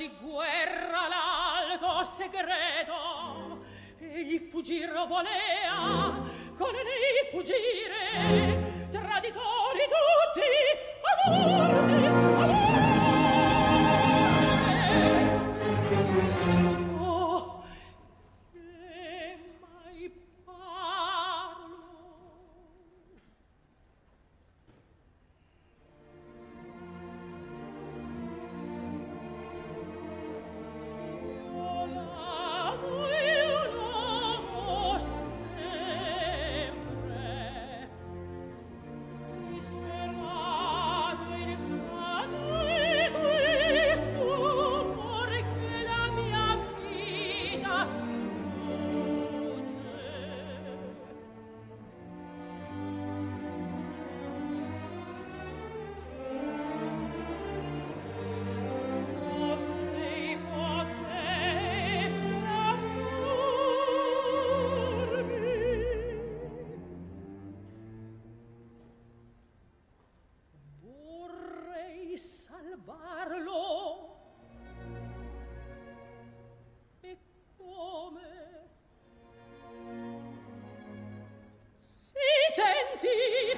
di guerra l'alto segreto. Egli fuggir volea con lei fuggire. Traditori tutti a morte a morte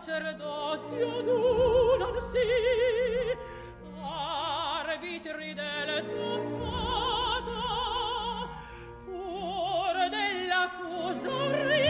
sacerdoti adunansi arbitri del tuo fato pur dell'accusare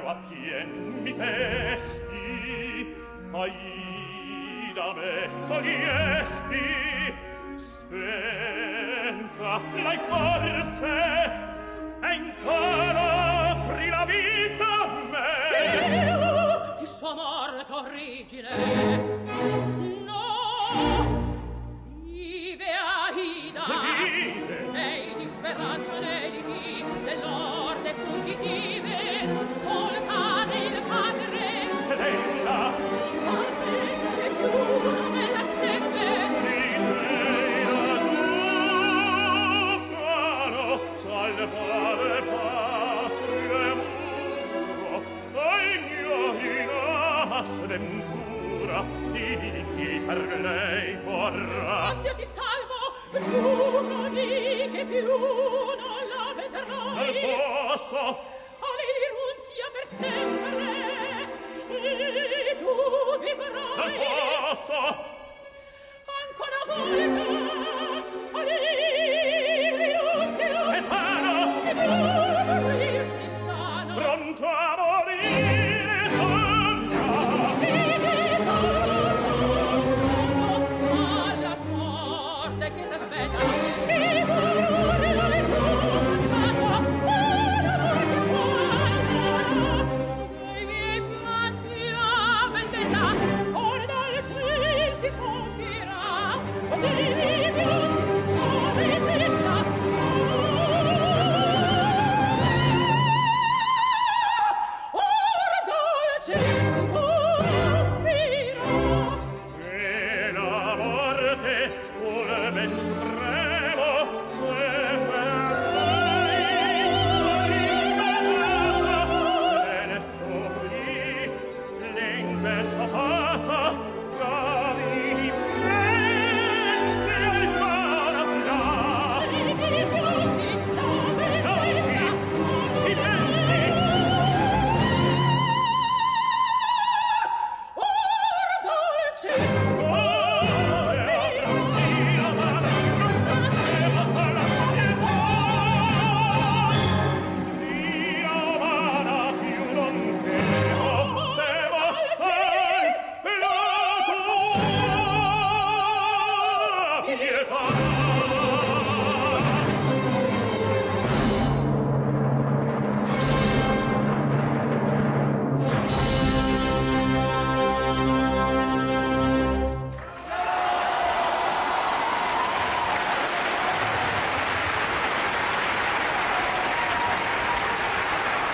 però mi festi aida me togliesti spenta l'hai forse e coro offri la vita a me. Io ti sua morte origine no vive Aida vive. lei disperata lei di chi dell'orde fuggitivo ventura digni per lei vorrà. Ma se ti salvo giurami che più non la vedrai. Al posso pure ben